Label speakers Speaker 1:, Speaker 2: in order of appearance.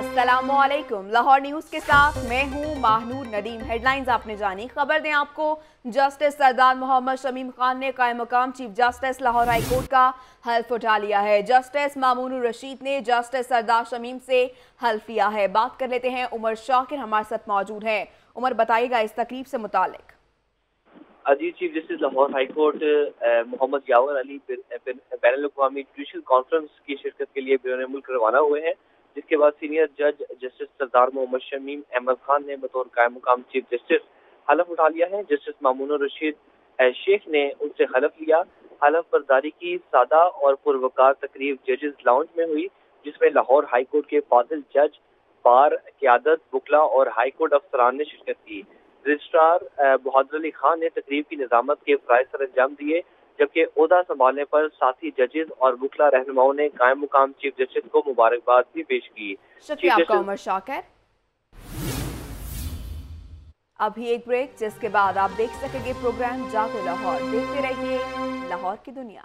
Speaker 1: السلام علیکم لاہور نیوز کے ساتھ میں ہوں ماہنور ندیم ہیڈ لائنز آپ نے جانی خبر دیں آپ کو جسٹس سردان محمد شمیم خان نے قائم مقام chief justice Lahore high court کا حلف اٹھا لیا ہے جسٹس مامون الرشید نے جسٹس سردار شمیم سے حلف لیا ہے بات کر لیتے ہیں عمر شاکر ہمارے ساتھ موجود ہیں عمر بتائیے گا اس تقریب سے متعلق
Speaker 2: عزیز chief justice Lahore high court Muhammad Yawar Ali بین الاقوامی جوڈیشل کانفرنس کی شرکت کے لیے بیرون ملک روانہ ہوئے ہیں۔ جس کے بعد سینئر جج جسٹس سردار محمد شمیم احمد خان نے بطور قائم مقام چیف جسٹس حلف اٹھا لیا ہے۔ جسٹس مامون رشید شیخ نے ان سے حلف لیا۔ حلف برداری کی سادہ اور پروکار تقریب ججز لاؤنج میں ہوئی، جس میں لاہور ہائی کورٹ کے فاضل جج بار قیادت، بکلا اور ہائی کورٹ افسران نے شرکت کی۔ رجسٹرار بہادر علی خان نے تقریب کی نظامت کے فرائض سر انجام دیے۔ جبکہ عہدہ سنبھالنے پر ساتھی ججز اور وکلا رہنماؤں نے قائم مقام چیف جسٹس کو مبارکباد بھی پیش کی۔
Speaker 1: شکریہ آپ کا عمر شاکر۔ ابھی ایک بریک جس کے بعد آپ دیکھ سکیں گے پروگرام جاگو لاہور۔ دیکھتے رہیے لاہور کی دنیا۔